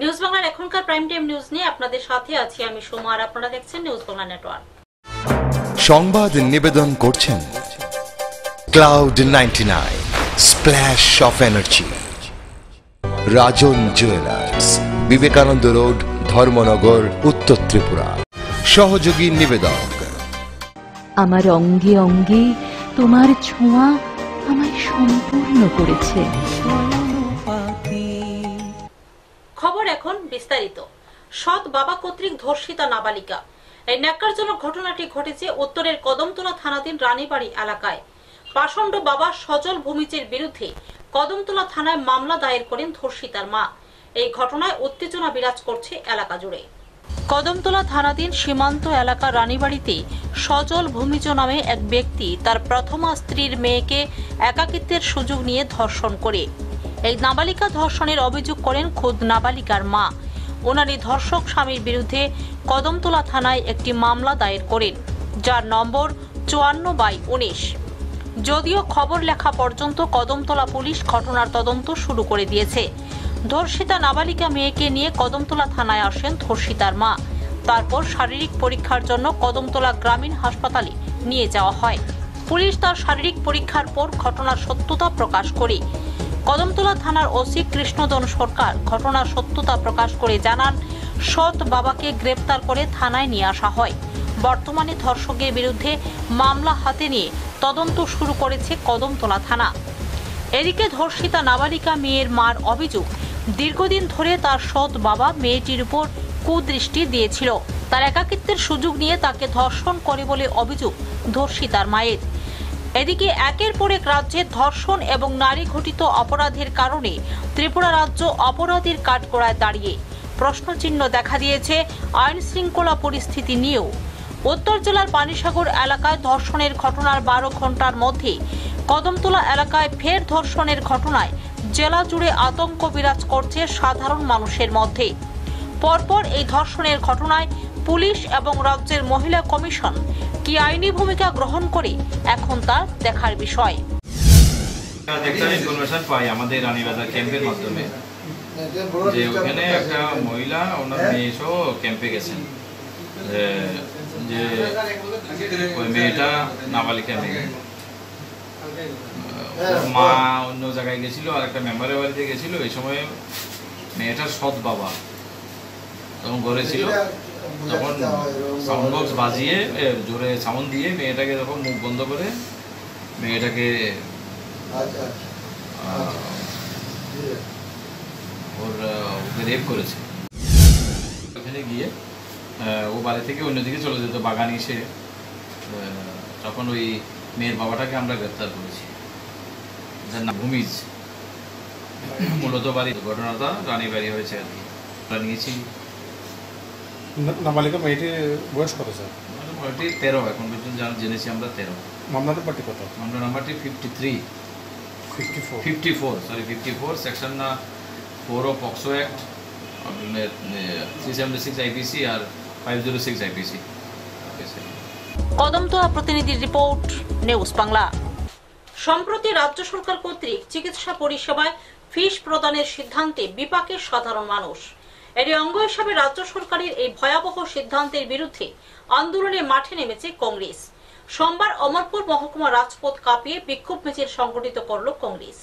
News বাংলার এখনকার prime time news নিয়ে আপনাদের সাথে আছি আমি সোমা আর আপনারা দেখছেন নিউজ বাংলা নেটওয়ার্ক সংবাদ নিবেদন করছেন cloud ninety nine splash of energy Rajan jewellers Vivekananda road Dharmanagar উত্তর ত্রিপুরা। সহযোগী নিবেদক। আমার অঙ্গে অঙ্গে তোমার ছোঁয়া আমায় সম্পূর্ণ করেছে। এখন বিস্তারিত। সৎ বাবা কর্তৃক ধর্ষিতা নাবালিকা। এই ন্যাক্কারজনক ঘটনাটি ঘটেছে উত্তরের কদমতলা থানাধীন রানীবাড়ি এলাকায়। পাষণ্ড বাবা সজল ভূমিজের বিরুদ্ধে কদমতলা থানায় মামলা দায়ের করেন ধর্ষিতার মা। এই ঘটনায় উত্তেজনা বিরাজ করছে এলাকা জুড়ে। কদমতলা থানাধীন সীমান্ত এলাকা রানীবাড়িতে সজল ভূমিজ নামে এক ব্যক্তি তার প্রথমা স্ত্রীর মেয়েকে একাকিত্বের সুযোগ নিয়ে ধর্ষণ করে। এই নাবালিকা ধর্ষণের অভিযোগ করেন খোদ নাবালিকার মা। ওনার এই ধর্ষক স্বামীর বিরুদ্ধে কদমতলা থানায় একটি মামলা দায়ের করেন, যার নম্বর চুয়ান্ন বাই উনিশ। যদিও খবর লেখা পর্যন্ত কদমতলা পুলিশ ঘটনার তদন্ত শুরু করে দিয়েছে। ধর্ষিতা নাবালিকা মেয়েকে নিয়ে কদমতলা থানায় আসেন ধর্ষিতার মা। তারপর শারীরিক পরীক্ষার জন্য কদমতলা গ্রামীণ হাসপাতালে নিয়ে যাওয়া হয়। পুলিশ তার শারীরিক পরীক্ষার পর ঘটনার সত্যতা প্রকাশ করে। কদমতলা থানার ওসি কৃষ্ণদন সরকার ঘটনার সত্যতা প্রকাশ করে জানান, সৎ বাবাকে গ্রেপ্তার করে থানায় নিয়ে আসা হয়। বর্তমানে ধর্ষকের বিরুদ্ধে মামলা হাতে নিয়ে তদন্ত শুরু করেছে কদমতলা থানা। এদিকে ধর্ষিতা নাবালিকা মেয়ের মার অভিযোগ, দীর্ঘদিন ধরে তার সৎ বাবা মেয়েটির উপর কুদৃষ্টি দিয়েছিল। তার একাকিত্বের সুযোগ নিয়ে তাকে ধর্ষণ করে বলে অভিযোগ ধর্ষিতার মায়ের। এদিকে একের পর এক রাজ্যে ধর্ষণ এবং নারী ঘটিত অপরাধের কারণে ত্রিপুরা রাজ্য অপরাধীর কাঠগড়ায় দাঁড়িয়ে। প্রশ্নচিহ্ন দেখা দিয়েছে আইন শৃঙ্খলা পরিস্থিতি নিয়েও। উত্তর জেলার পানিসাগর এলাকায় ধর্ষণের ঘটনার বারো ঘণ্টার মধ্যে কদমতলা এলাকায় ফের ধর্ষণের ঘটনায় জেলা জুড়ে আতঙ্ক বিরাজ করছে সাধারণ মানুষের মধ্যে। পরপর এই ধর্ষণের ঘটনায় পুলিশ এবং রাজ্যের মহিলা কমিশন কি আইনি ভূমিকা গ্রহণ করে এখন তা দেখার বিষয়। পাই আমাদের রানীবাজার ক্যাম্পের মাধ্যমে, যে ওখানে একটা মহিলা, ওনার মেয়ে সহ ক্যাম্পে গেছেন। যে- ওই মেয়েটা নাবালিকা মেয়ে। মা অন্য জায়গায় গেছিল, আর একটা মেম্বারের বাড়িতে গেছিল। এই সময় মেয়েটার সৎ বাবা তখন ঘরে ছিল। তখন সাউন্ড বক্স বাজিয়ে জোরে সাউন্ড দিয়ে মেয়েটাকে তখন মুখ বন্ধ করে মেয়েটাকে ওর ওকে রেপ করেছে। ওখানে গিয়ে ও বাড়ি থেকে অন্যদিকে চলে যেত বাগান এসে। তখন ওই মেয়ের বাবাটাকে আমরা গ্রেপ্তার করেছি। যার নাম ভূমিজ। মূলত বাড়ি ঘটনাটা রানী বাড়ি হয়েছে আর কি। আমরা নিয়েছি নাবালিকা মেয়েটির বয়স কত স্যার? মোটামুটি তেরো এখন পর্যন্ত জান- জেনেছি আমরা তেরো। মামলা নাম্বারটি কত? মামলা নাম্বারটি fifty three fifty four fifty four sorry fifty four section four of POCSO act three seventy six IPC R five zero six IPC Kadamtala প্রতিনিধির রিপোর্ট নিউজ বাংলা। সম্প্রতি রাজ্য সরকার কর্তৃক চিকিৎসা পরিষেবায় ফিস প্রদানের সিদ্ধান্তে বিপাকে সাধারণ মানুষ। এর অঙ্গ হিসাবে রাজ্য সরকারের এই ভয়াবহ সিদ্ধান্তের বিরুদ্ধে আন্দোলনে মাঠে নেমেছে কংগ্রেস। সোমবার অমরপুর মহকুমা রাজপথ কাঁপিয়ে বিক্ষোভ মিছিল সংগঠিত করল কংগ্রেস।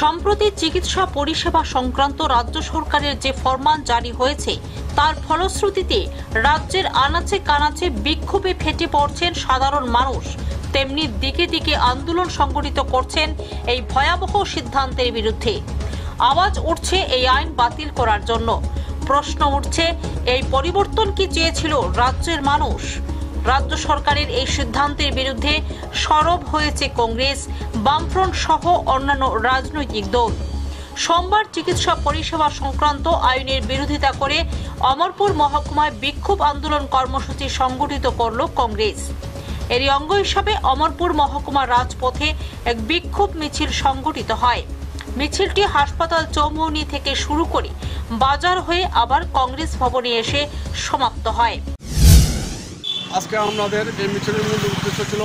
সম্প্রতি চিকিৎসা পরিষেবা সংক্রান্ত রাজ্য সরকারের যে ফরমান জারি হয়েছে, তার ফলশ্রুতিতে রাজ্যের আনাচে কানাচে বিক্ষোভে ফেটে পড়ছেন সাধারণ মানুষ। তেমনি দিকে দিকে আন্দোলন সংগঠিত করছেন এই ভয়াবহ সিদ্ধান্তের বিরুদ্ধে। আওয়াজ উঠছে এই আইন বাতিল করার জন্য। প্রশ্ন উঠছে, এই পরিবর্তন কি চেয়েছিল রাজ্যের মানুষ? রাজ্য সরকারের এই সিদ্ধান্তের বিরুদ্ধে সরব হয়েছে কংগ্রেস, বামফ্রন্ট সহ অন্যান্য রাজনৈতিক দল। সোমবার চিকিৎসা পরিষেবা সংক্রান্ত আইনের বিরোধিতা করে অমরপুর মহকুমায় বিক্ষোভ আন্দোলন কর্মসূচি সংগঠিত করল কংগ্রেস। এরই অঙ্গ হিসাবে অমরপুর মহকুমা রাজপথে এক বিক্ষোভ মিছিল সংগঠিত হয়। মিছিলটি হাসপাতাল চৌমুহনী থেকে শুরু করে বাজার হয়ে আবার কংগ্রেস ভবনে এসে সমাপ্ত হয়। আজকে আমাদের এই মিছিলের মূল উদ্দেশ্য ছিল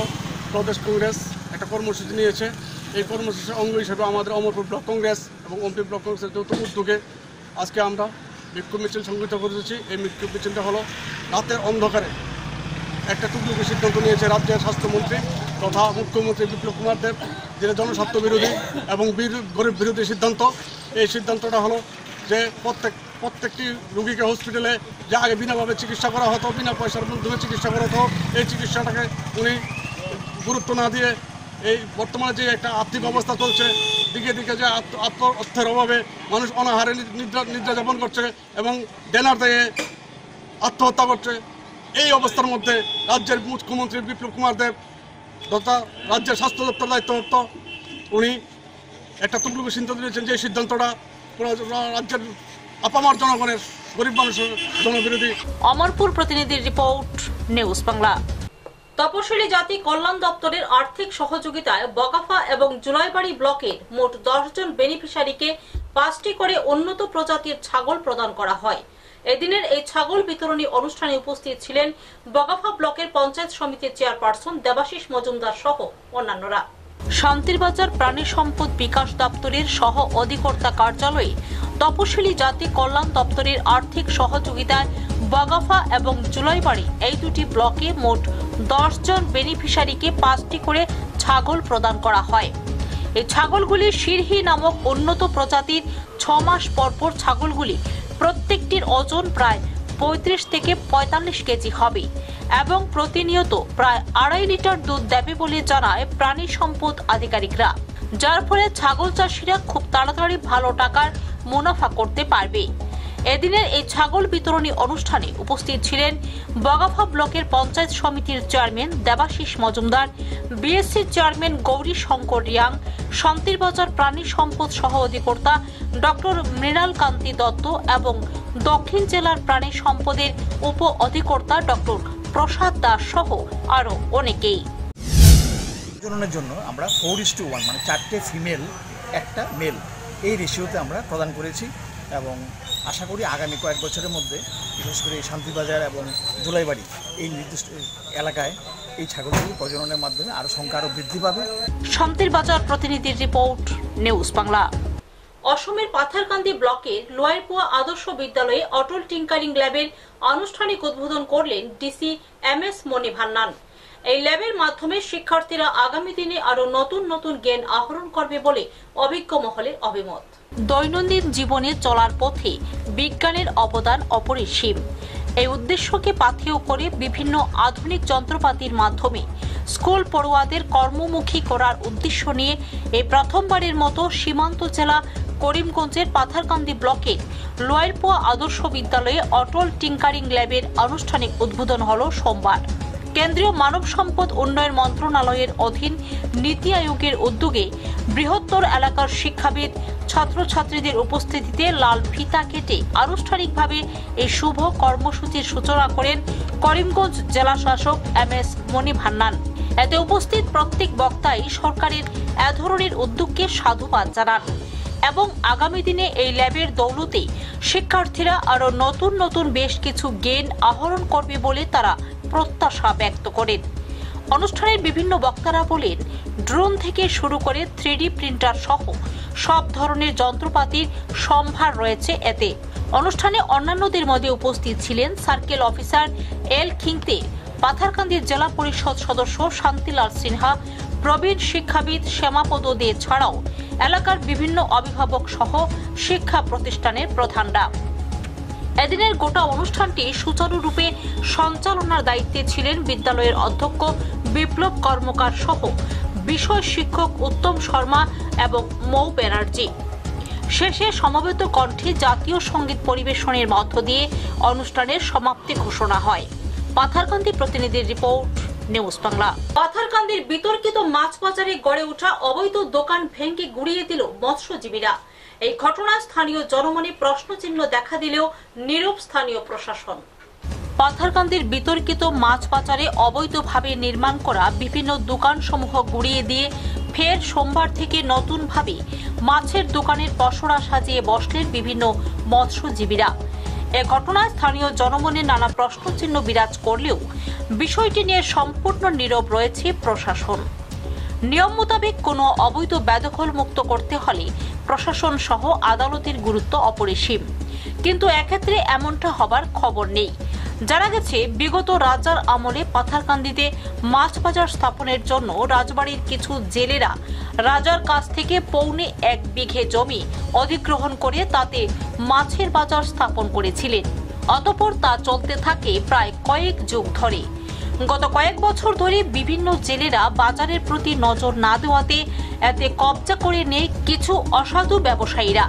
প্রদেশ কংগ্রেস একটা কর্মসূচি নিয়েছে। এই কর্মসূচির অঙ্গ হিসেবে আমাদের অমরপুর ব্লক কংগ্রেস এবং অম্পি ব্লক কংগ্রেসের যৌথ উদ্যোগে আজকে আমরা বিক্ষোভ মিছিল সংগঠিত করেছি। এই বিক্ষোভ মিছিলটা হলো রাতের অন্ধকারে একটা টুকটুকে সিদ্ধান্ত নিয়েছে রাজ্যের স্বাস্থ্যমন্ত্রী তথা মুখ্যমন্ত্রী বিপ্লব কুমার দেব। যেটা জনস্বার্থ বিরোধী এবং গরিব বিরোধী সিদ্ধান্ত, এই সিদ্ধান্তটা হলো যে প্রত্যেক, প্রত্যেকটি রুগীকে হসপিটালে যে আগে বিনাভাবে চিকিৎসা করা হতো, বিনা পয়সার মাধ্যমে চিকিৎসা করা হতো, এই চিকিৎসাটাকে উনি গুরুত্ব না দিয়ে এই বর্তমানে যে একটা আর্থিক অবস্থা চলছে, দিকে দিকে যে আত্ম অর্থের অভাবে মানুষ অনাহারে নিদ্রা নিদ্রা যাপন করছে এবং ডেনার দিয়ে আত্মহত্যা করছে, এই অবস্থার মধ্যে রাজ্যের মুখ্যমন্ত্রী বিপ্লব কুমার দেব তথা রাজ্যের স্বাস্থ্য দপ্তর দায়িত্বপ্রাপ্ত উনি একটা টুকটুকু সিদ্ধান্ত নিয়েছেন যে সিদ্ধান্তটা রাজ্যের আপামার জনগণের, গরিব মানুষের জনবিরোধী। অমরপুর প্রতিনিধির রিপোর্ট, নিউজ বাংলা। তপশিলি জাতি কল্যাণ দপ্তরের আর্থিক সহযোগিতায় বকাফা এবং জুলাইবাড়ি ব্লকের মোট দশজন বেনিফিশিয়ারিকে পাঁচটি করে উন্নত প্রজাতির ছাগল প্রদান করা হয়। এদিনের এই ছাগল বিতরণী অনুষ্ঠানে উপস্থিত ছিলেন বগাফা ব্লকের পঞ্চায়েত সমিতির চেয়ারপারসন দেবাশিস মজুমদার সহ অন্যান্যরা। শান্তিরবাজার প্রাণী সম্পদ বিকাশ দপ্তরের সহ অধিকর্তা কার্যালয়ে তপশিলি জাতি কল্যাণ দপ্তরের আর্থিক সহযোগিতায় বাগাফা এবং জুলাইবাড়ি এই দুটি ব্লকে মোট জন বেনিফিশিয়ারিকে পাঁচটি করে ছাগল প্রদান করা হয়। এই ছাগলগুলি সিরহি নামক উন্নত প্রজাতির ছ মাস পরপর ছাগলগুলি প্রত্যেকটির ওজন প্রায় পঁয়ত্রিশ থেকে পঁয়তাল্লিশ কেজি হবে এবং প্রতিনিয়ত প্রায় আড়াই লিটার দুধ দেবে বলে জানায় প্রাণী সম্পদ আধিকারিকরা, যার ফলে ছাগল চাষিরা খুব তাড়াতাড়ি ভালো টাকার মুনাফা করতে পারবে। এদিনের এই ছাগল বিতরণী অনুষ্ঠানে উপস্থিত ছিলেন বগাফা ব্লকের পঞ্চায়েত সমিতির chairman Debashis Majumdar, BSC chairman Gouri Shankar Reang Shantirbazar প্রাণী সম্পদ সহ অধিকর্তা ডক্টর মৃণাল কান্তি দত্ত এবং দক্ষিণ জেলার প্রাণী সম্পদের উপ অধিকর্তা ডক্টর প্রসাদ দাস সহ আরও অনেকেই। জন্য আমরা ফোর ওয়ান মানে চারটে ফিমেল, একটা মেল, এই রেশিওতে আমরা প্রদান করেছি এবং আশা করি আগামী কয়েক বছরের মধ্যে বিশেষ করে শান্তিবাজার এবং জুলাইবাড়ি এই নির্দিষ্ট এলাকায় এই ছাগলগুলি প্রজননের মাধ্যমে আরও সংখ্যা আরও বৃদ্ধি পাবে। শান্তির বাজার প্রতিনিধির রিপোর্ট নিউজ বাংলা। অসমের পাথারকান্দি ব্লকের লোয়ারপুয়া আদর্শ বিদ্যালয়ে অটল টিঙ্কারিং ল্যাবের আনুষ্ঠানিক উদ্বোধন করলেন DC M S Mani Vannan. এই ল্যাবের মাধ্যমে শিক্ষার্থীরা আগামী দিনে আরও নতুন নতুন জ্ঞান আহরণ করবে বলে অভিজ্ঞ মহলের অভিমত। দৈনন্দিন জীবনে চলার পথে বিজ্ঞানের অবদান অপরিসীম। এই উদ্দেশ্যকে পাথেয় করে বিভিন্ন আধুনিক যন্ত্রপাতির মাধ্যমে স্কুল পড়ুয়াদের কর্মমুখী করার উদ্দেশ্য নিয়ে এই প্রথমবারের মতো সীমান্ত জেলা করিমগঞ্জের পাথারকান্দি ব্লকের লোয়ারপোয়া আদর্শ বিদ্যালয়ে অটল টিঙ্কারিং ল্যাবের আনুষ্ঠানিক উদ্বোধন হল সোমবার। কেন্দ্রীয় মানব সম্পদ উন্নয়ন মন্ত্রণালয়ের অধীন নীতি আয়োগের উদ্যোগে বৃহত্তর এলাকার শিক্ষাবিদ ছাত্রছাত্রীদের উপস্থিতিতে লাল ফিতা কেটে আনুষ্ঠানিকভাবে এই শুভ কর্মসূচির সূচনা করেন করিমগঞ্জ জেলা শাসক এম এস মণি ভান্নান। এতে উপস্থিত প্রত্যেক বক্তাই সরকারের এ ধরনের উদ্যোগকে সাধুবাদ জানান এবং আগামী দিনে এই ল্যাবের দৌলতে শিক্ষার্থীরা আরও নতুন নতুন বেশ কিছু জ্ঞান আহরণ করবে বলে তারা প্রত্যাশা ব্যক্ত করেন। অনুষ্ঠানের বিভিন্ন বক্তারা বলেন, ড্রোন থেকে শুরু করে থ্রিডি প্রিন্টার সহ সব ধরনের যন্ত্রপাতির সম্ভার রয়েছে এতে। অনুষ্ঠানে অন্যান্যদের মধ্যে উপস্থিত ছিলেন সার্কেল অফিসার এল খিংতে পাথারকান্দির জেলা পরিষদ সদস্য শান্তিলাল সিনহা, প্রবীণ শিক্ষাবিদ শ্যামাপদ দে ছাড়াও এলাকার বিভিন্ন অভিভাবক সহ শিক্ষা প্রতিষ্ঠানের প্রধানরা। এদিনের গোটা অনুষ্ঠানটি সুচারুরূপে সঞ্চালনার দায়িত্বে ছিলেন বিদ্যালয়ের অধ্যক্ষ বিপ্লব কর্মকার সহ বিষয় শিক্ষক উত্তম শর্মা এবং মৌ ব্যানার্জি। শেষে সমবেত কণ্ঠে জাতীয় সংগীত পরিবেশনের মধ্য দিয়ে অনুষ্ঠানের সমাপ্তি ঘোষণা হয়। পাথারকান্দি প্রতিনিধির রিপোর্ট, নিউজ বাংলা। পাথারকান্দির বিতর্কিত মাছ বাজারে গড়ে ওঠা অবৈধ দোকান ভেঙে গুড়িয়ে দিল মৎস্যজীবীরা। এই ঘটনায় স্থানীয় জনমনে প্রশ্নচিহ্ন দেখা দিলেও নীরব স্থানীয় প্রশাসন। পাথারকান্দির বিতর্কিত মাছ পাচারে অবৈধভাবে নির্মাণ করা বিভিন্ন দোকানসমূহ গুড়িয়ে দিয়ে ফের সোমবার থেকে নতুনভাবে মাছের দোকানের পসরা সাজিয়ে বসলেন বিভিন্ন মৎস্যজীবীরা। এ ঘটনায় স্থানীয় জনমনে নানা প্রশ্নচিহ্ন বিরাজ করলেও বিষয়টি নিয়ে সম্পূর্ণ নীরব রয়েছে প্রশাসন। নিয়ম মোতাবেক কোনো অবৈধ বেদখল মুক্ত করতে হলে প্রশাসন সহ আদালতের গুরুত্ব অপরিসীম। কিন্তু এক্ষেত্রে এমনটা হবার খবর নেই। জানা গেছে, বিগত রাজার আমলে পাথারকান্দিতে মাছ বাজার স্থাপনের জন্য রাজবাড়ির কিছু জেলেরা রাজার কাছ থেকে পৌনে এক বিঘে জমি অধিগ্রহণ করে তাতে মাছের বাজার স্থাপন করেছিলেন। অতপর তা চলতে থাকে প্রায় কয়েক যুগ ধরে। গত কয়েক বছর ধরে বিভিন্ন জেলেরা বাজারের প্রতি নজর না দেওয়াতে এতে কবজা করে নেয় কিছু অসাধু ব্যবসায়ীরা।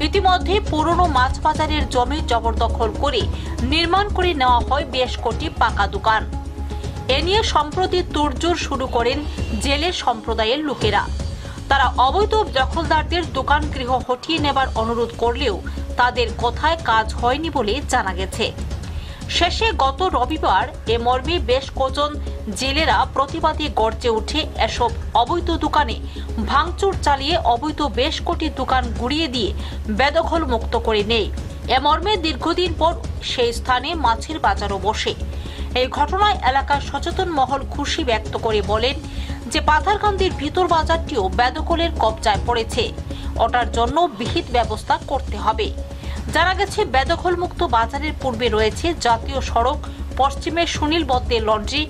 ইতিমধ্যে পুরনো মাছ বাজারের জমি জবরদখল করে নির্মাণ করে নেওয়া হয় বেশ কোটি পাকা দোকান। এ নিয়ে সম্প্রতি তোড়জোড় শুরু করেন জেলে সম্প্রদায়ের লোকেরা। তারা অবৈধ দখলদারদের দোকান গৃহ হটিয়ে নেবার অনুরোধ করলেও তাদের কথায় কাজ হয়নি বলে জানা গেছে। শেষে গত রবিবার এ মর্মে বেশ কজন জেলেরা প্রতিবাদী গর্জে উঠে এসব অবৈধ দোকানে। ভাঙচুর চালিয়ে অবৈধ বেশ কোটি দোকান গুড়িয়ে দিয়ে বেদখল মুক্ত করে নেয়। এ মর্মে দীর্ঘদিন পর সেই স্থানে মাছের বাজারও বসে। এই ঘটনায় এলাকার সচেতন মহল খুশি ব্যক্ত করে বলেন যে পাথারকান্দির ভিতর বাজারটিও বেদখলের কবজায় পড়েছে। ওটার জন্য বিহিত ব্যবস্থা করতে হবে। জানা গেছে বেদখল মুক্ত বাজারের পূর্বে রয়েছে জাতীয় সড়ক, পশ্চিমে সুনীল বদ্দের লন্ড্রি,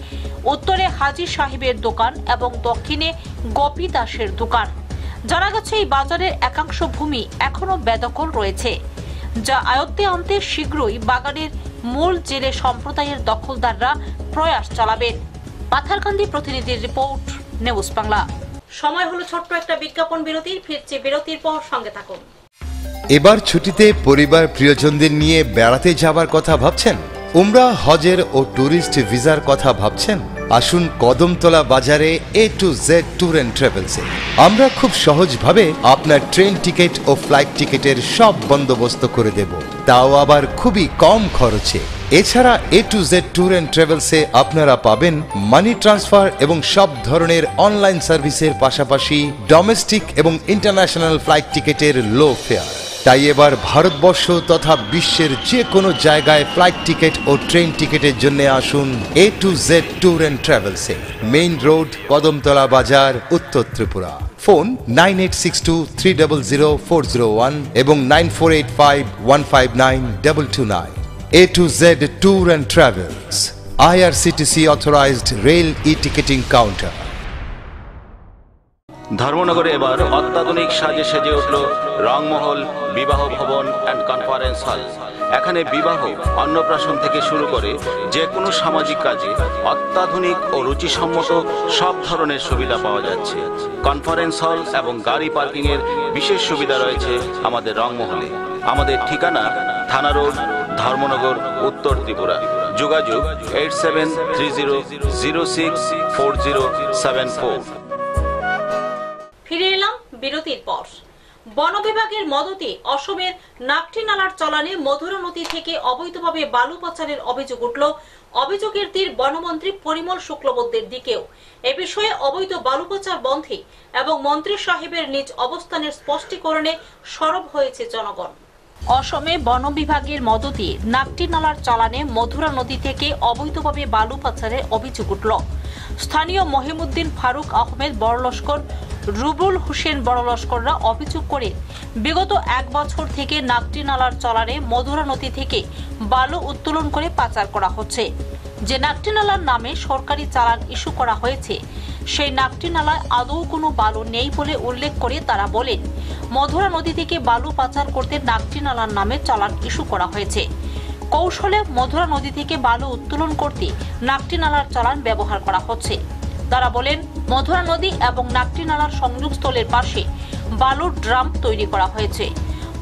উত্তরে হাজি সাহেবের দোকান এবং দক্ষিণে গোপী দাসের দোকান। জানা গেছে, এই বাজারের একাংশ ভূমি এখনও বেদখল রয়েছে, যা আয়ত্তে আনতে শীঘ্রই বাগানের মূল জেলে সম্প্রদায়ের দখলদাররা প্রয়াস চালাবেন। পাথারকান্দি প্রতিনিধির রিপোর্ট, নিউজ বাংলা। সময় হলো ছোট্ট একটা বিজ্ঞাপন বিরতির ফিরছে বিরতির পর সঙ্গে থাকুন। এবার ছুটিতে পরিবার প্রিয়জনদের নিয়ে বেড়াতে যাবার কথা ভাবছেন? উমরা, হজের ও ট্যুরিস্ট ভিসার কথা ভাবছেন? আসুন কদমতলা বাজারে A to Z tour and ট্রাভেলসে আমরা খুব সহজভাবে আপনার ট্রেন টিকিট ও ফ্লাইট টিকিটের সব বন্দোবস্ত করে দেব। তাও আবার খুবই কম খরচে। এছাড়া A to Z tour and ট্রাভেলসে আপনারা পাবেন মানি ট্রান্সফার এবং সব ধরনের অনলাইন সার্ভিসের পাশাপাশি ডোমেস্টিক এবং ইন্টারন্যাশনাল ফ্লাইট টিকিটের লো ফেয়ার তাই এবার ভারতবর্ষ তথা বিশ্বের যে কোনো জায়গায় ফ্লাইট টিকিট ও ট্রেন টিকিটের জন্য আসুন A to Z tour and ট্রাভেলসে main road Kadamtala বাজার উত্তর Tripura phone nine eight six two three double zero four zero one এবং nine four eight five one five nine double two nine A to Z Tour and Travels, IRCTC authorized rail e-ticketing counter. ধর্মনগরে এবার অত্যাধুনিক সাজে সেজে উঠল রংমহল, বিবাহ ভবন and conference hall এখানে বিবাহ অন্নপ্রাশন থেকে শুরু করে যে কোনো সামাজিক কাজে অত্যাধুনিক ও রুচিসম্মত সব ধরনের সুবিধা পাওয়া যাচ্ছে। কনফারেন্স হল এবং গাড়ি পার্কিংয়ের বিশেষ সুবিধা রয়েছে আমাদের রংমহলে। আমাদের ঠিকানা থানা রোড, ধর্মনগর, উত্তর ত্রিপুরা। যোগাযোগ eight seven three zero zero six four zero seven four ফিরে এলাম বিরতির পর। বন বিভাগের মদতে অসমের নাকটি নালার চলানে মধুরা নদী থেকে অবৈধভাবে বালু পাচারের অভিযোগ উঠল। অভিযোগের তীর বনমন্ত্রী পরিমল শুক্লবদ্দের দিকেও। এ বিষয়ে অবৈধ বালু পাচার বন্ধে এবং মন্ত্রী সাহেবের নিজ অবস্থানের স্পষ্টীকরণে সরব হয়েছে জনগণ। অসমে বন বিভাগের মদতে নাকটি নালার চালানে মধুরা নদী থেকে অবৈধভাবে বালু পাচারের অভিযোগ উঠল। স্থানীয় মহিমুদ্দিন ফারুক আহমেদ বড়লস্কর, রুবুল হোসেন বড়লস্কররা অভিযোগ করে, বিগত এক বছর থেকে নাকটি নালার চলানে মধুরা নদী থেকে বালু উত্তোলন করে পাচার করা হচ্ছে। যে নাকটি নালার নামে সরকারি চালান ইস্যু করা হয়েছে, সেই নাকটি নালায় আদৌ কোনো বালু নেই বলে উল্লেখ করে তারা বলেন, মধুরা নদী থেকে বালু পাচার করতে নাকটি নালার নামে চালান ইস্যু করা হয়েছে। কৌশলে মধুরা নদী থেকে বালু উত্তোলন করতে নাকটি নালার চালান ব্যবহার করা হচ্ছে। তারা বলেন, মধুরা নদী এবং নাকটি নালার সংযোগস্থলের পাশে বালুর ড্রাম তৈরি করা হয়েছে।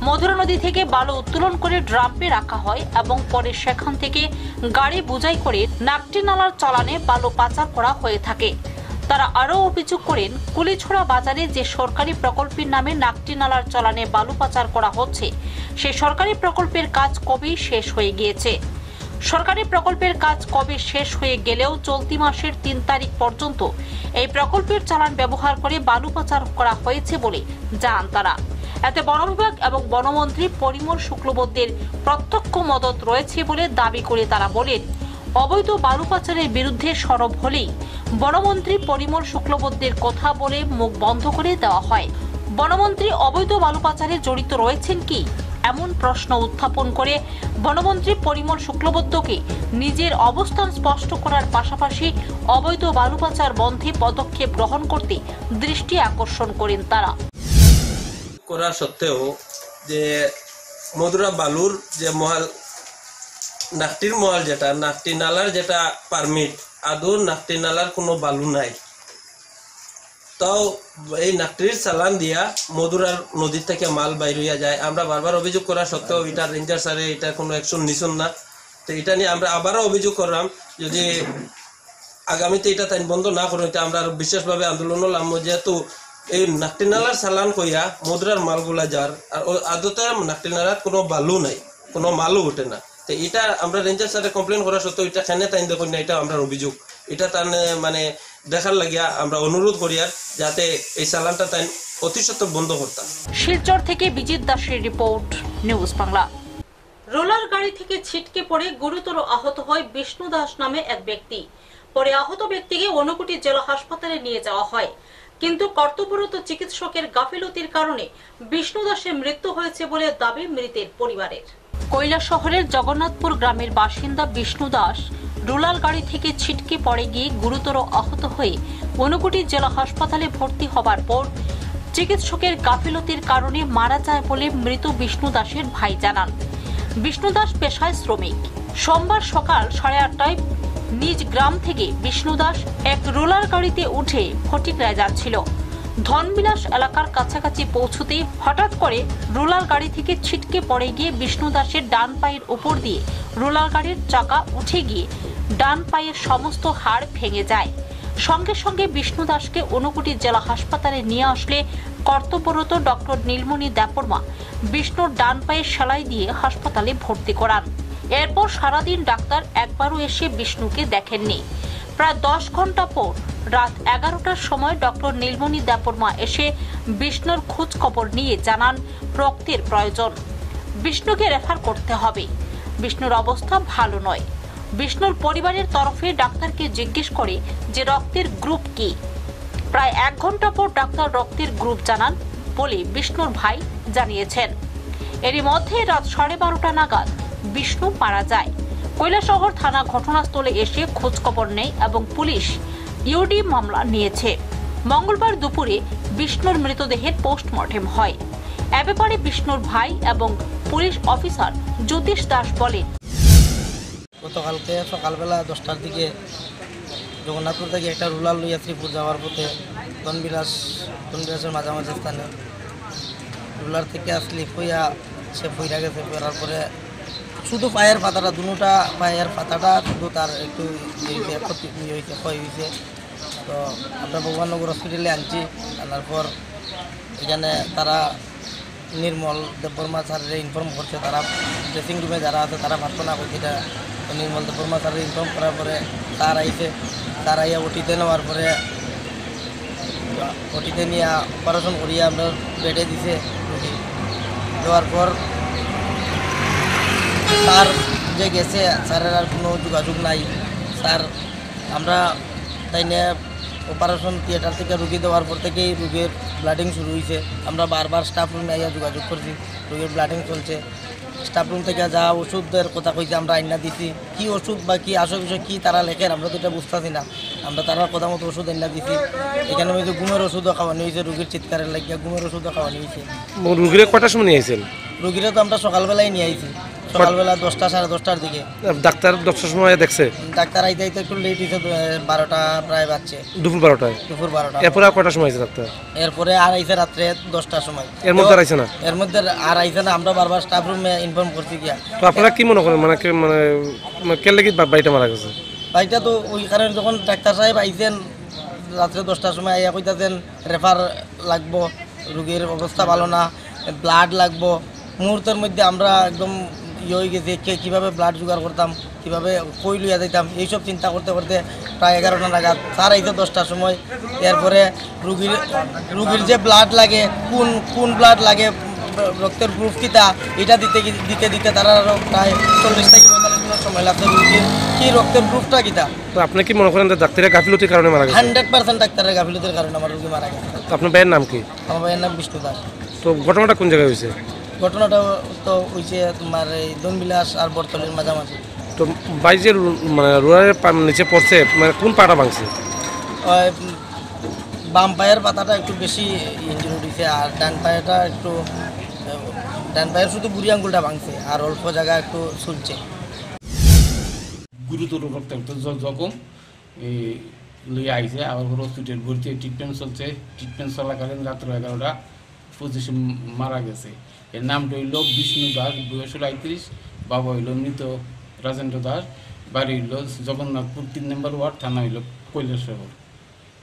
মধুরা নদী থেকে বালু উত্তোলন করে ড্রাম্পে রাখা হয় এবং পরে সেখান থেকে গাড়ি বোঝাই করে নাকটি নালার চালানে বালু পাচার করা হয়ে থাকে। তারা আরও অভিযোগ করেন, কুলিছড়া বাজারে যে সরকারি প্রকল্পের নামে নাকটি নালার চলানে বালু পাচার করা হচ্ছে সেই সরকারি প্রকল্পের কাজ কবেই শেষ হয়ে গিয়েছে? সরকারি প্রকল্পের কাজ কবে শেষ হয়ে গেলেও চলতি মাসের তিন তারিখ পর্যন্ত এই প্রকল্পের চালান ব্যবহার করে বালু পাচার করা হয়েছে বলে জানান তারা। এতে বন বিভাগ এবং বনমন্ত্রী পরিমল শুক্লবদ্দের প্রত্যক্ষ মদত রয়েছে বলে দাবি করে তারা বলেন। অবৈধ বালু পাচারের বিরুদ্ধে সরব হলেই বনমন্ত্রী পরিমল শুক্লবদ্দের কথা বলে মুখ বন্ধ করে দেওয়া হয়। বনমন্ত্রী অবৈধ বালু পাচারে জড়িত রয়েছেন কি? এমন প্রশ্ন উত্থাপন করে বনমন্ত্রী পরিমল শুক্লবৈদ্যকে নিজের অবস্থান স্পষ্ট করার পাশাপাশি অবৈধ বালু পাচার বন্ধে পদক্ষেপ গ্রহণ করতে দৃষ্টি আকর্ষণ করেন তারা। করা সত্ত্বেও যে মধুরা বালুর যে মহাল নাকটির মহাল যেটা, নাকটি নালার যেটা পারমিট আদৌ নাকটি নালার কোনো বালু নাই। তাও এই নাকটির চালান দিয়া মধুরার নদীর থেকে মাল বাইর হইয়া যায়। আমরা বারবার অভিযোগ করা সত্ত্বেও এটা রেঞ্জার স্যারে এটা কোনো অ্যাকশন নিছুন না। তো এটা নিয়ে আমরা আবারও অভিযোগ করলাম, যদি আগামীতে এটা তাই বন্ধ না করুন এটা আমরা আরও বিশেষভাবে আন্দোলন লামো যেহেতু এই নাকটিনালার চালান কইয়া মুদ্রার মালগুলা যার, আর আদতে নাকটিনালার কোনো বালু নাই, কোনো মালও উঠে না। তো এটা আমরা রেঞ্জার স্যারে কমপ্লেন করা সত্ত্বেও এটা খেনে তাই দেখুন না এটা আমরা অভিযোগ। এটা তার মানে দেখার লাগিয়া আমরা অনুরোধ করি আর যাতে এই চালানটা তাই অতি সত্ত্বর বন্ধ করতাম শিলচর থেকে বিজিত দাসের রিপোর্ট নিউজ বাংলা। রোলার গাড়ি থেকে ছিটকে পড়ে গুরুতর আহত হয় বিষ্ণু দাস নামে এক ব্যক্তি। পরে আহত ব্যক্তিকে অনুকুটি জেলা হাসপাতালে নিয়ে যাওয়া হয়। কিন্তু কর্তব্যরত চিকিৎসকের গাফিলতির কারণে বিষ্ণু দাসের মৃত্যু হয়েছে বলে দাবি মৃতের পরিবারের। কৈলা শহরের জগন্নাথপুর গ্রামের বাসিন্দা বিষ্ণু দাস রুলাল গাড়ি থেকে ছিটকে পড়ে গিয়ে গুরুতর আহত হয়ে অনুকুটি জেলা হাসপাতালে ভর্তি হবার পর চিকিৎসকের গাফিলতির কারণে মারা যায় বলে মৃত বিষ্ণু দাসের ভাই জানান। বিষ্ণু দাস পেশায় শ্রমিক। সোমবার সকাল সাড়ে আটটায় নিজ গ্রাম থেকে বিষ্ণু দাস এক রোলার গাড়িতে উঠে ফটিকরায় যাচ্ছিল। ধনবিলাস এলাকার কাছাকাছি পৌঁছতে হঠাৎ করে রোলার গাড়ি থেকে ছিটকে পড়ে গিয়ে বিষ্ণু দাসের ডান পায়ের উপর দিয়ে রোলার গাড়ির চাকা উঠে গিয়ে ডান পায়ের সমস্ত হাড় ভেঙে যায়। সঙ্গে সঙ্গে বিষ্ণু দাসকে ঊনকোটি জেলা হাসপাতালে নিয়ে আসলে কর্তব্যরত ডক্টর নীলমণি দেপরমা বিষ্ণুর ডান পায়ে সেলাই দিয়ে হাসপাতালে ভর্তি করান। এরপর সারাদিন ডাক্তার একবারও এসে বিষ্ণুকে দেখেননি। প্রায় দশ ঘণ্টা পর রাত এগারোটার সময় ডক্টর নীলমণি দেপরমা এসে বিষ্ণুর খোঁজ খবর নিয়ে জানান রক্তের প্রয়োজন। বিষ্ণুকে রেফার করতে হবে। বিষ্ণুর অবস্থা ভালো নয়। বিষ্ণুর পরিবারের তরফে ডাক্তারকে জিজ্ঞেস করে যে রক্তের গ্রুপ কি। প্রায় এক ঘণ্টা পর ডাক্তার রক্তের গ্রুপ জানান বলে বিষ্ণুর ভাই জানিয়েছেন। এরই মধ্যে রাত সাড়ে বারোটা নাগাদ বিষ্ণু মারা যায়। কৈলাসহর থানা ঘটনাস্থলে এসে খোঁজ খবর নেয় এবং পুলিশ ইউডি মামলা নিয়েছে। মঙ্গলবার দুপুরে বিষ্ণুর মৃতদেহের পোস্টমর্টেম হয়। এ ব্যাপারে বিষ্ণুর ভাই এবং পুলিশ অফিসার জ্যোতিষ দাস বলেন, গতকালকে সকালবেলা দশটার দিকে জগন্নাথপুর থেকে একটা রুলার লইয়া শ্রীপুর যাওয়ার পথে ধনবিলাস ধনবিলাসের মাঝামাঝি স্থানে রুলার থেকে স্লিপ হইয়া সে ফইরা গেছে ফেরার পরে শুধু পায়ের পাতাটা দুটা পায়ের পাতাটা শুধু তার একটু ইয়ে হয়েছে, ক্ষয় হয়েছে। তো আমরা ভগবাননগর হসপিটালে আনছি আনার পর এখানে তারা নির্মল দেববর্মা স্যারের ইনফর্ম করছে তারা ড্রেসিং রুমে যারা আছে তারা প্রার্থনা করছে এটা নির্মল দেববর্মা স্যারের ইনফর্ম করার পরে তার আইছে তার আইয়া ওটিতে নেওয়ার পরে ওটিতে নিয়ে অপারেশন করিয়া আপনার বেডে দিছে দেওয়ার পর স্যার যে গেছে স্যারের আর কোনো যোগাযোগ নাই। স্যার আমরা তাই নিয়ে অপারেশন থিয়েটার থেকে রুগী দেওয়ার পর থেকেই রুগীর ব্লাডিং শুরু হয়েছে আমরা বারবার স্টাফ রুমে আইয়া যোগাযোগ করছি রুগীর ব্লাডিং চলছে। স্টাফ রুম থেকে যা ওষুধের কথা কইছে আমরা আইনা দিছি। কি ওষুধ বা কি আসল বিষয় কী তারা লেখেন আমরা তো এটা বুঝতেছি না। আমরা তারা কথা মতো ওষুধ আইনা দিছি। এখানে হয়েছে ঘুমের ওষুধও খাওয়ানো হয়েছে রুগীর চিৎকারের লাগিয়া ঘুমের ওষুধও খাওয়ানো হয়েছে রুগীরা কটার সময় নিয়ে আইছেন? রুগীরা তো আমরা সকালবেলায় নিয়ে আইছি। সকালবেলা দশটা সাড়ে দশটার দিকে। ডাক্তার দশটার সময় দেখছে? ডাক্তার আইতে আইতে একটু লেট হয়েছে বারোটা প্রায় বাজছে। দুপুর বারোটায়? দুপুর বারোটা। এরপরে আর কটার সময় আইছে ডাক্তার? এরপরে আর আইছে রাত্রে দশটার সময়। এর মধ্যে আর আইছে না? এর মধ্যে আর আইছে না আমরা বারবার স্টাফ রুমে ইনফর্ম করছি গিয়া। তো আপনারা কি মনে করেন মানে মানে মানে কে লেগে বাড়িটা মারা গেছে? বাইকটা তো ওই কারণে যখন ডাক্তার সাহেব আইছেন রাত্রে দশটার সময় আইয়া কইতাছেন রেফার লাগবো রুগীর অবস্থা ভালো না ব্লাড লাগবো। মুহূর্তের মধ্যে আমরা একদম ইয়ে হয়ে গেছি কে কীভাবে ব্লাড জোগাড় করতাম কীভাবে কই লইয়া দিতাম এইসব চিন্তা করতে করতে প্রায় এগারোটা নাগাদ স্যার আইছে দশটার সময় এরপরে রুগীর রুগীর যে ব্লাড লাগে কোন কোন ব্লাড লাগে রক্তের গ্রুপ কিতা এটা দিতে দিতে দিতে তারা আরও প্রায় চল্লিশ থেকে পঁয়তাল্লিশ মিনিট সময় লাগছে রুগীর কি রক্তের গ্রুপটা কিতা? তো আপনি কি মনে করেন ডাক্তারের গাফিলতির কারণে মারা গেছে? হান্ড্রেড পার্সেন্ট ডাক্তারের গাফিলতির কারণে আমার রুগী মারা গেছে। তো আপনার ভাইয়ের নাম কি? আমার ভাইয়ের নাম বিষ্ণু দাস। তো ঘটনাটা কোন জায়গায় হয়েছে? ঘটনাটা তো হয়েছে তোমার এই দনবিলাস আর বরতলের মাঝামাঝি। তো বাইজের মানে রোলারের পা- নিচে পড়ছে মানে কোন পাটা ভাঙছে? ওই বাম পায়ের পাতাটা একটু বেশি ইঞ্জুরি উঠেছে আর ডান পায়েটা একটু ডান পায়ের শুধু বুড়ি আঙ্গুলটা ভাঙছে আর অল্প জায়গা একটু চলছে গুরুতর জখম এই লইয়া আইছে আবার হসপিটাল ভর্তি ট্রিটমেন্ট চলছে। ট্রিটমেন্ট চলাকালীন রাত্র এগারোটা পঁচিশে মারা গেছে। এর নামটা হইল বিষ্ণু দাস বয়স হলো আইত্রিশ বাবা হইল মৃত রাজেন্দ্র দাস বাড়ি হইল জগন্নাথপুর তিন নম্বর ওয়ার্ড থানা হইল কৈলাসহর।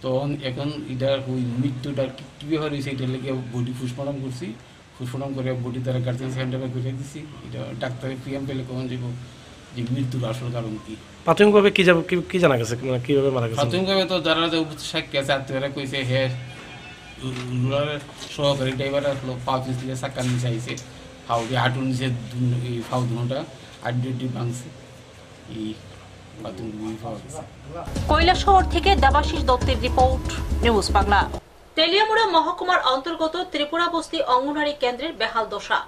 তো এখন এটার ওই মৃত্যুটা কি- কীভাবে হয়েছে এটা লেগে বডি ফুসফোরণ করছি। ফুসফোরণ করে বডি তারা গার্জেন সেন্টারে করে দিছি। এটা ডাক্তারে পিএম পেলে কখন যাব যে মৃত্যুর আসল কারণ কি। প্রাথমিকভাবে কি যাব কি- জানা গেছে? মানে কীভাবে মারা গেছে? প্রাথমিকভাবে তো যারা উপস্থিত সাক্ষী আছে আত্মীয়রা কইছে হে রুলারের সহকারী ড্রাইভার আসলো পাও পিছলে চাক্কার নিচে আইছে। ফাউ দিয়ে হাঁটুর নিচে ফাউ দুটা আড্ডি আড্ডি ভাঙছে। এই পাওয়া থেকে দেবাশিস দত্তের রিপোর্ট, নিউজ বাংলা। তেলিয়ামুড়া মহকুমার অন্তর্গত ত্রিপুরা বস্তি অঙ্গনওয়াড়ি কেন্দ্রের বেহাল দশা।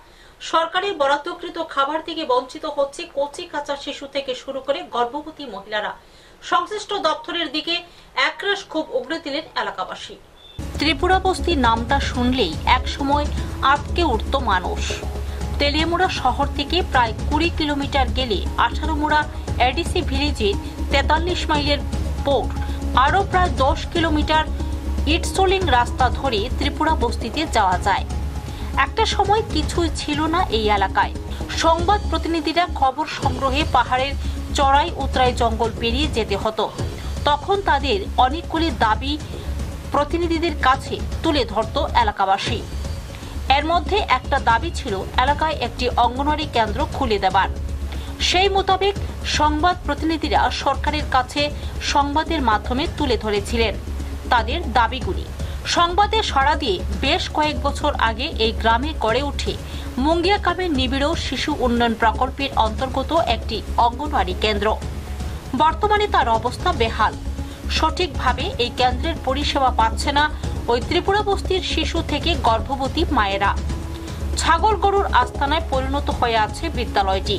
সরকারি বরাদ্দকৃত খাবার থেকে বঞ্চিত হচ্ছে কচি কাঁচা শিশু থেকে শুরু করে গর্ভবতী মহিলারা। সংশ্লিষ্ট দপ্তরের দিকে একরাশ ক্ষোভ উগড়ে দিলেন এলাকাবাসী। ত্রিপুরা বস্তি নামটা শুনলেই একসময় আটকে উঠত মানুষ। তেলিয়ামুড়া শহর থেকে প্রায় কুড়ি কিলোমিটার গেলে আঠারোমুড়া এডিসি ভিলেজের তেতাল্লিশ মাইলের পর আরও প্রায় দশ কিলোমিটার ইটসোলিং রাস্তা ধরে ত্রিপুরা বস্তিতে যাওয়া যায়। একটা সময় কিছুই ছিল না এই এলাকায়। সংবাদ প্রতিনিধিরা খবর সংগ্রহে পাহাড়ের চড়াই উতরাই জঙ্গল পেরিয়ে যেতে হতো। তখন তাদের অনেকগুলি দাবি প্রতিনিধিদের কাছে তুলে ধরত এলাকাবাসী। এর মধ্যে একটা দাবি ছিল এলাকায় একটি অঙ্গনওয়াড়ি কেন্দ্র খুলে দেবার। সেই মোতাবেক সংবাদ প্রতিনিধিরা সরকারের কাছে সংবাদের মাধ্যমে তুলে ধরেছিলেন তাদের দাবিগুলি। সংবাদে সাড়া দিয়ে বেশ কয়েক বছর আগে এই গ্রামে গড়ে ওঠে মুঙ্গিয়া কামের নিবিড় শিশু উন্নয়ন প্রকল্পের অন্তর্গত একটি অঙ্গনওয়াড়ি কেন্দ্র। বর্তমানে তার অবস্থা বেহাল। সঠিকভাবে এই কেন্দ্রের পরিষেবা পাচ্ছে না ওই ত্রিপুরা বস্তির শিশু থেকে গর্ভবতী মায়েরা। ছাগল গরুর আস্তানায় পরিণত হয়ে আছে বিদ্যালয়টি।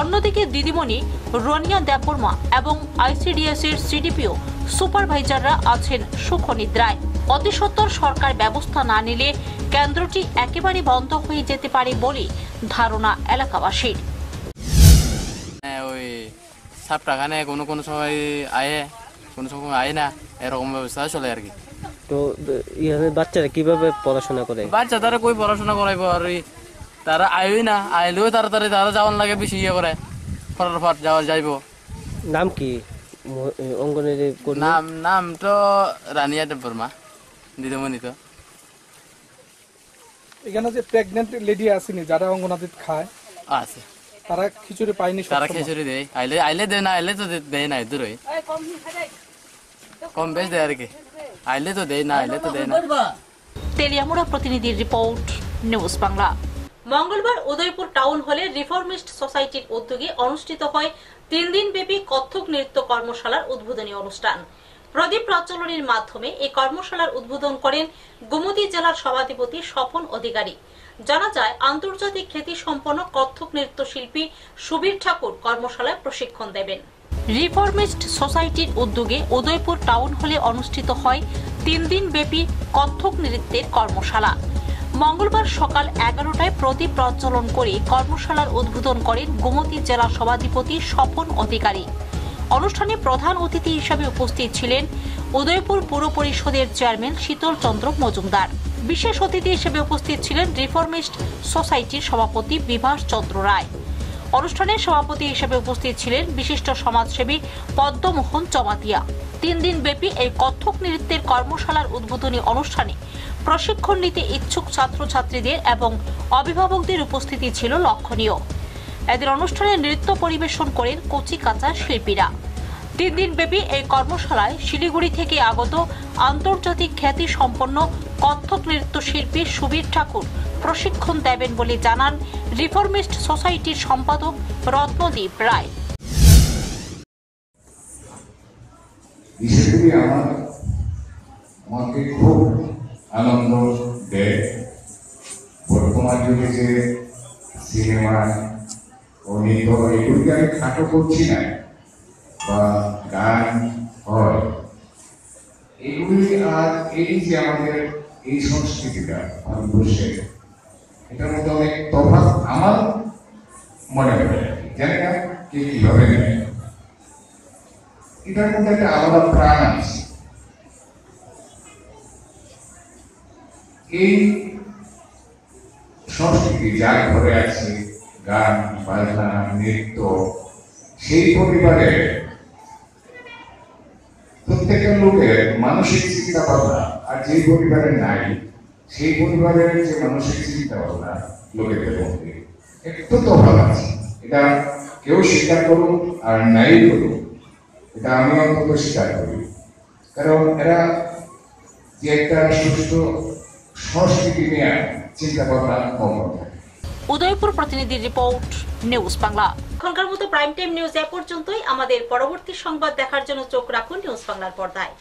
অন্যদিকে দিদিমণি রনিয়া দেববর্মা এবং আইসিডিএস এর সিডিপিও সুপারভাইজাররা আছেন সুখনিদ্রায়। অতি সত্বর সরকার ব্যবস্থা না নিলে কেন্দ্রটি একেবারে বন্ধ হয়ে যেতে পারে বলে ধারণা এলাকাবাসীর। হ্যাঁ, ওই সাপটাখানে কোনো কোনো সময় আয়ে। কোনো সময় আয় না এরকম ব্যবস্থা চলে আর কি। তো ইয়াদের বাচ্চারা কীভাবে পড়াশোনা করে? বাচ্চা তারা কই পড়াশোনা করাইব? আর ওই তারা আয়ই না আইলেও তাড়াতাড়ি তারা যাওয়ার লাগে বেশি ইয়ে করে ফটাফট যাওয়া যাইব। নাম কি? অঙ্গনের নাম নাম তো রানিয়া দেববর্মা দিদিমণি তো। এখানে যে প্রেগনেন্ট লেডি আসেনি যারা অঙ্গনাদিত খায় আছে। তারা খিচুড়ি পায়নি তারা। খিচুড়ি দেয় আইলে আইলে দেয় না আইলে তো দে- দেয় না দূরই। কম বেশ দেয় আর কি। আইলে তো দেয় না, আইলে তো দেয় না। তেলিয়ামুড়া প্রতিনিধির রিপোর্ট, নিউজ বাংলা। মঙ্গলবার উদয়পুর টাউন হলে রিফর্মিস্ট সোসাইটির উদ্যোগে অনুষ্ঠিত হয় তিন দিন ব্যাপী কত্থক নৃত্য কর্মশালার উদ্বোধনী অনুষ্ঠান। প্রদীপ প্রচলনের মাধ্যমে এই কর্মশালার উদ্বোধন করেন গোমতী জেলার সভাধিপতি স্বপন অধিকারী। জানা যায়, আন্তর্জাতিক খ্যাতি সম্পন্ন কত্থক নৃত্যশিল্পী সুবীর ঠাকুর কর্মশালায় প্রশিক্ষণ দেবেন। রিফর্মিস্ট সোসাইটির উদ্যোগে উদয়পুর টাউন হলে অনুষ্ঠিত হয় তিন দিন ব্যাপী কত্থক নৃত্যের কর্মশালা। মঙ্গলবার সকাল এগারোটায় প্রদীপ প্রজ্বলন করে কর্মশালার উদ্বোধন করেন গোমতী জেলা সভাধিপতি স্বপন অধিকারী। অনুষ্ঠানে প্রধান অতিথি হিসাবে উপস্থিত ছিলেন উদয়পুর পুর পরিষদের চেয়ারম্যান শীতল চন্দ্র মজুমদার। বিশেষ অতিথি হিসেবে উপস্থিত ছিলেন রিফর্মিস্ট সোসাইটির সভাপতি বিভাস চন্দ্র রায়। অনুষ্ঠানে সভাপতি হিসেবে উপস্থিত ছিলেন বিশিষ্ট সমাজসেবী পদ্মমোহন চমাতিয়া। তিন দিন ব্যাপী এই কত্থক নৃত্যের কর্মশালার উদ্বোধনী অনুষ্ঠানে প্রশিক্ষণ নিতে ইচ্ছুক ছাত্রছাত্রীদের এবং অভিভাবকদের উপস্থিতি ছিল লক্ষণীয়। এদের অনুষ্ঠানে নৃত্য পরিবেশন করেন কচি কাঁচা শিল্পীরা। তিন দিন ব্যাপী এই কর্মশালায় শিলিগুড়ি থেকে আগত আন্তর্জাতিক খ্যাতি সম্পন্ন কত্থক নৃত্যশিল্পী সুবীর ঠাকুর প্রশিক্ষণ দেবেন বলে জানান রিফর্মিস্ট সোসাইটির সম্পাদক রত্নদীপ রায়। আমাকে খুব আনন্দ দেয়। বর্তমান যুগে যে সিনেমা ও নৃত্য এগুলিকে আমি খাটো করছি না। বা গান হয়। এগুলি আর এই যে আমাদের এই সংস্কৃতিটা, ভারতবর্ষে, এটার মধ্যে অনেক তফাৎ আমার মনে হয়। জানি না কে কীভাবে নেয় এটার মধ্যে একটা আলাদা প্রাণ আছে। এই সংস্কৃতি যার ঘরে আছে, গান, বাজনা, নৃত্য, সেই পরিবারে প্রত্যেকটা লোকের মানসিক চিন্তা ভাবনা। আর যে পরিবারে নাই, সেই পরিবারের যে মানসিক চিন্তা ভাবনা লোকেদের মধ্যে একটু তফাৎ আছে। এটা কেউ স্বীকার করুন আর নাই করুন এটা আমি অন্তত স্বীকার করি। কারণ এরা যে একটা সুস্থ সংস্কৃতি নিয়ে চিন্তা ভাবনা কম থাকে। উদয়পুর প্রতিনিধি রিপোর্ট, নিউজ বাংলা। এখনকার মতো প্রাইম টাইম নিউজ এ পর্যন্তই। আমাদের পরবর্তী সংবাদ দেখার জন্য চোখ রাখুন নিউজ বাংলার পর্দায়।